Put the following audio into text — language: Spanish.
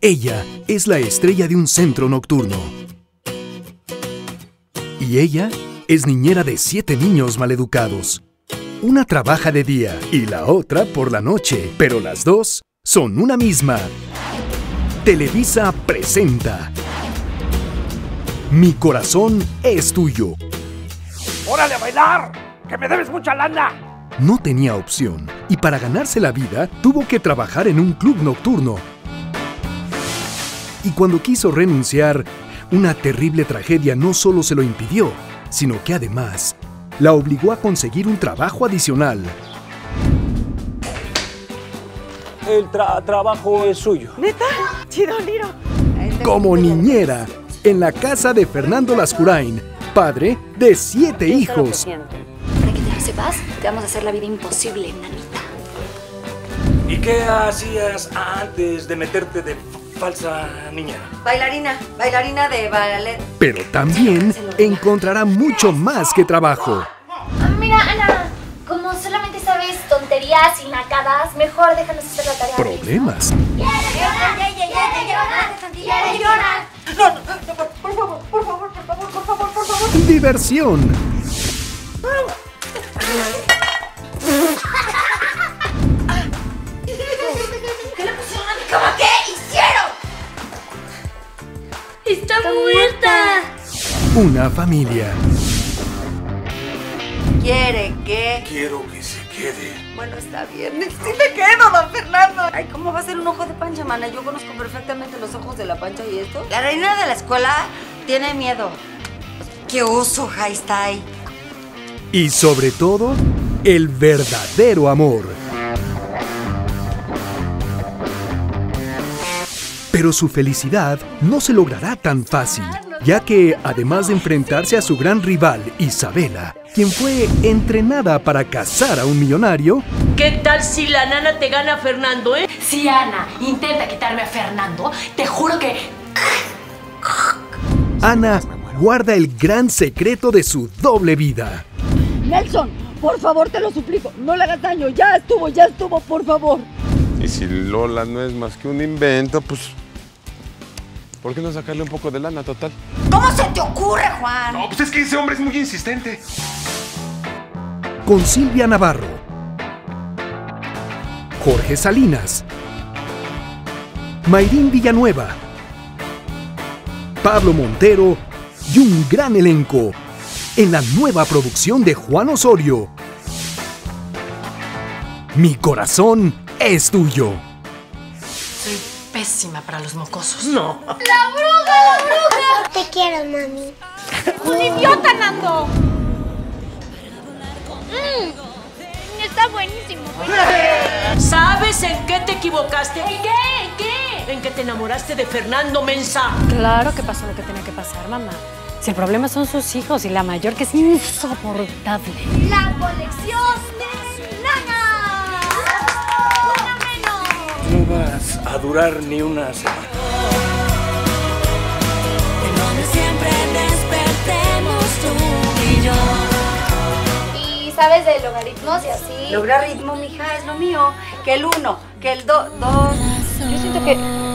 Ella es la estrella de un centro nocturno. Y ella es niñera de siete niños maleducados. Una trabaja de día y la otra por la noche, pero las dos son una misma. Televisa presenta Mi corazón es tuyo. ¡Órale a bailar! ¡Que me debes mucha lana! No tenía opción y para ganarse la vida tuvo que trabajar en un club nocturno. Y cuando quiso renunciar, una terrible tragedia no solo se lo impidió, sino que además la obligó a conseguir un trabajo adicional. El tra- trabajo es suyo. ¿Neta? Chido, Liro. Como niñera en la casa de Fernando Lascurain, padre de siete hijos. Para que te lo sepas, te vamos a hacer la vida imposible, nanita. ¿Y qué hacías antes de meterte de falsa niñera? Bailarina, bailarina de ballet. Pero también encontrará mucho más que trabajo. Ah, Mira, Ana, como solamente sabes tonterías y nacadas, mejor déjanos hacer la tarea. Problemas. Diversión. ¡Está muerta! Una familia. Quiere que. Quiero que se quede. Bueno, está bien. Sí le quedo, don Fernando. Ay, ¿cómo va a ser un ojo de pancha, mana? Yo conozco perfectamente los ojos de la pancha y esto. La reina de la escuela tiene miedo. ¡Qué oso, Haistai! Y sobre todo, el verdadero amor. Pero su felicidad no se logrará tan fácil, ya que además de enfrentarse a su gran rival, Isabela, quien fue entrenada para cazar a un millonario, ¿Qué tal si la nana te gana a Fernando, eh? Si Ana intenta quitarme a Fernando, te juro que Ana guarda el gran secreto de su doble vida. Nelson, por favor, te lo suplico, no le hagas daño, ya estuvo, ya estuvo, por favor. Y si Lola no es más que un invento, pues. ¿Por qué no sacarle un poco de lana total? ¿Cómo se te ocurre, Juan? No, pues es que ese hombre es muy insistente. Con Silvia Navarro, Jorge Salinas, Mayrín Villanueva, Pablo Montero y un gran elenco en la nueva producción de Juan Osorio. Mi corazón es tuyo. Pésima para los mocosos. No. Te quiero, mami. ¡Un idiota, Nando! Está buenísimo. ¿Sabes en qué te equivocaste? ¿En qué? ¿En qué? En que te enamoraste de Fernando Mensa. Claro que pasó lo que tenía que pasar, mamá. Si el problema son sus hijos y la mayor que es insoportable. La colección vas a durar ni una semana. ¿Y sabes de logaritmos y así? Lograr ritmo, mija, es lo mío. Que el uno, que el do, dos. Yo siento que